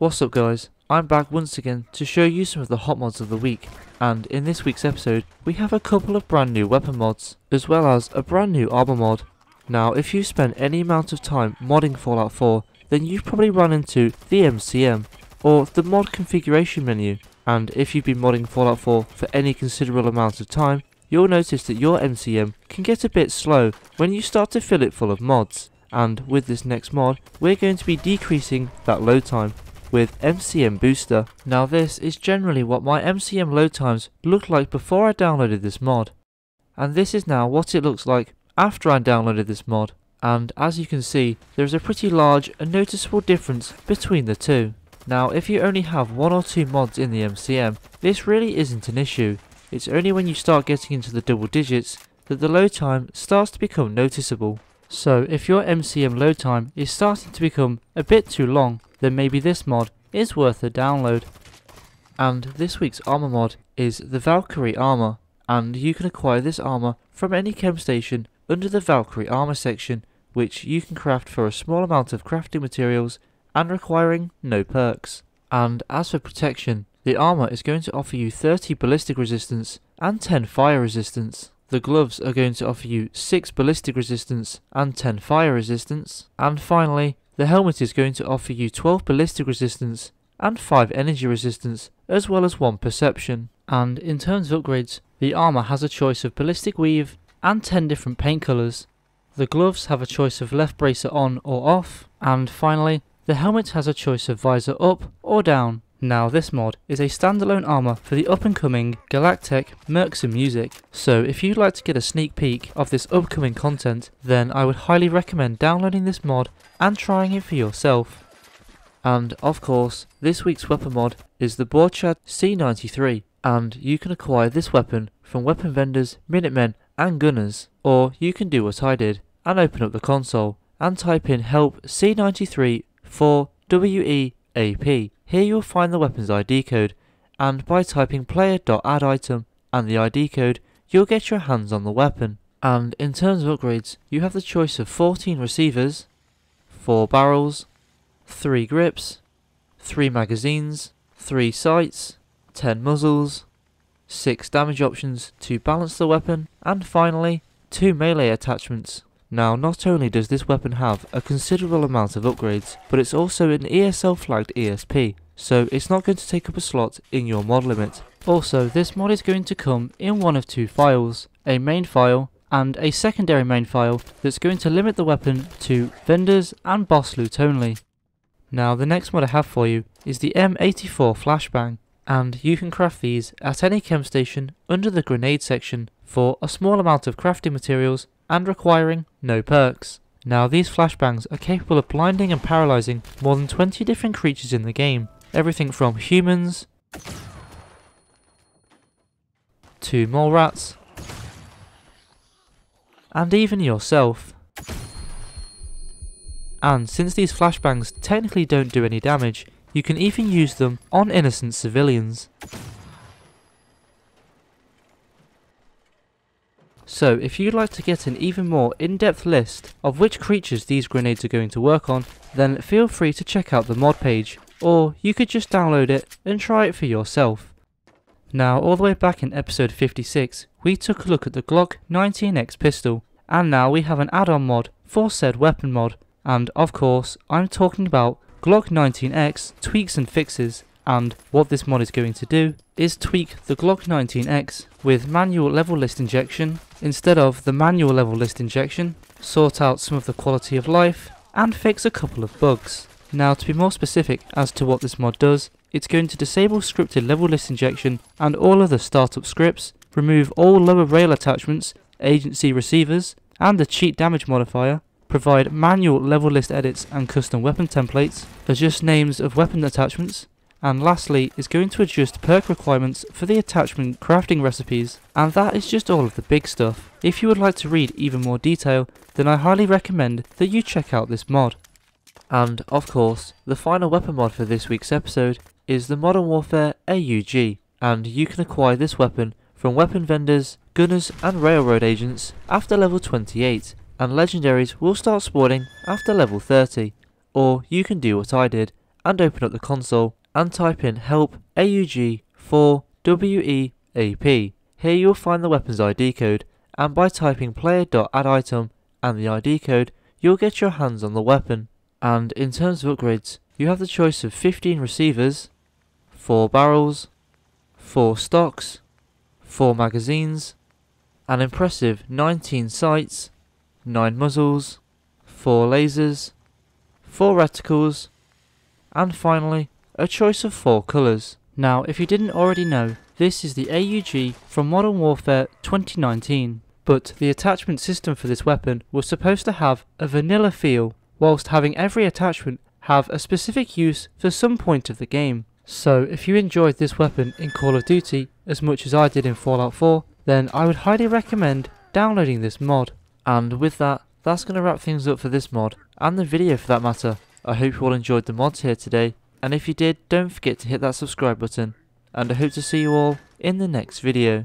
What's up guys, I'm back once again to show you some of the hot mods of the week and in this week's episode we have a couple of brand new weapon mods as well as a brand new armor mod. Now if you spend any amount of time modding Fallout 4 then you've probably run into the MCM or the mod configuration menu. And if you've been modding Fallout 4 for any considerable amount of time you'll notice that your MCM can get a bit slow when you start to fill it full of mods. And with this next mod we're going to be decreasing that load time with MCM Booster. Now this is generally what my MCM load times looked like before I downloaded this mod. And this is now what it looks like after I downloaded this mod. And as you can see, there is a pretty large and noticeable difference between the two. Now if you only have one or two mods in the MCM, this really isn't an issue. It's only when you start getting into the double digits that the load time starts to become noticeable. So if your MCM load time is starting to become a bit too long, then maybe this mod is worth a download. And this week's armor mod is the Valkyrie armor, and you can acquire this armor from any chem station under the Valkyrie armor section, which you can craft for a small amount of crafting materials and requiring no perks. And as for protection, the armor is going to offer you 30 ballistic resistance and 10 fire resistance. The gloves are going to offer you 6 ballistic resistance and 10 fire resistance. And finally, the helmet is going to offer you 12 ballistic resistance and 5 energy resistance, as well as 1 perception. And in terms of upgrades, the armour has a choice of ballistic weave and 10 different paint colours. The gloves have a choice of left bracer on or off, and finally, the helmet has a choice of visor up or down. Now this mod is a standalone armour for the up and coming Galactech Mercs and Music, so if you'd like to get a sneak peek of this upcoming content, then I would highly recommend downloading this mod and trying it for yourself. And of course, this week's weapon mod is the Borchardt C93, and you can acquire this weapon from weapon vendors, Minutemen and Gunners, or you can do what I did and open up the console and type in help C93 for WEAP here you'll find the weapon's ID code, and by typing player.additem and the ID code, you'll get your hands on the weapon. And in terms of upgrades, you have the choice of 14 receivers, 4 barrels, 3 grips, 3 magazines, 3 sights, 10 muzzles, 6 damage options to balance the weapon, and finally, 2 melee attachments. Now not only does this weapon have a considerable amount of upgrades, but it's also an ESL flagged ESP, so it's not going to take up a slot in your mod limit. Also, this mod is going to come in one of two files, a main file and a secondary main file that's going to limit the weapon to vendors and boss loot only. Now the next mod I have for you is the M84 Flashbang, and you can craft these at any chem station under the grenade section for a small amount of crafting materials and requiring no perks. Now these flashbangs are capable of blinding and paralysing more than 20 different creatures in the game, everything from humans to mole rats and even yourself. And since these flashbangs technically don't do any damage, you can even use them on innocent civilians. So if you'd like to get an even more in-depth list of which creatures these grenades are going to work on, then feel free to check out the mod page, or you could just download it and try it for yourself. Now all the way back in episode 56, we took a look at the Glock 19X pistol, and now we have an add-on mod for said weapon mod, and of course I'm talking about Glock 19X tweaks and fixes, and what this mod is going to do is tweak the Glock 19X with manual level list injection instead of the manual level list injection, sort out some of the quality of life, and fix a couple of bugs. Now to be more specific as to what this mod does, it's going to disable scripted level list injection and all other startup scripts, remove all lower rail attachments, agency receivers, and the cheat damage modifier, provide manual level list edits and custom weapon templates, adjust names of weapon attachments, and lastly is going to adjust perk requirements for the attachment crafting recipes and that is just all of the big stuff. If you would like to read even more detail then I highly recommend that you check out this mod. And of course the final weapon mod for this week's episode is the Modern Warfare AUG and you can acquire this weapon from weapon vendors, gunners and railroad agents after level 28 and legendaries will start spawning after level 30 or you can do what I did and open up the console and type in help AUG 4 WEAP. Here you'll find the weapon's ID code and by typing player.additem and the ID code you'll get your hands on the weapon. And in terms of upgrades, you have the choice of 15 receivers, 4 barrels, 4 stocks, 4 magazines, an impressive 19 sights, 9 muzzles, 4 lasers, 4 reticles, and finally, a choice of 4 colours. Now, if you didn't already know, this is the AUG from Modern Warfare 2019, but the attachment system for this weapon was supposed to have a vanilla feel, whilst having every attachment have a specific use for some point of the game. So if you enjoyed this weapon in Call of Duty as much as I did in Fallout 4, then I would highly recommend downloading this mod. And with that, that's going to wrap things up for this mod, and the video for that matter. I hope you all enjoyed the mods here today, and if you did, don't forget to hit that subscribe button, and I hope to see you all in the next video.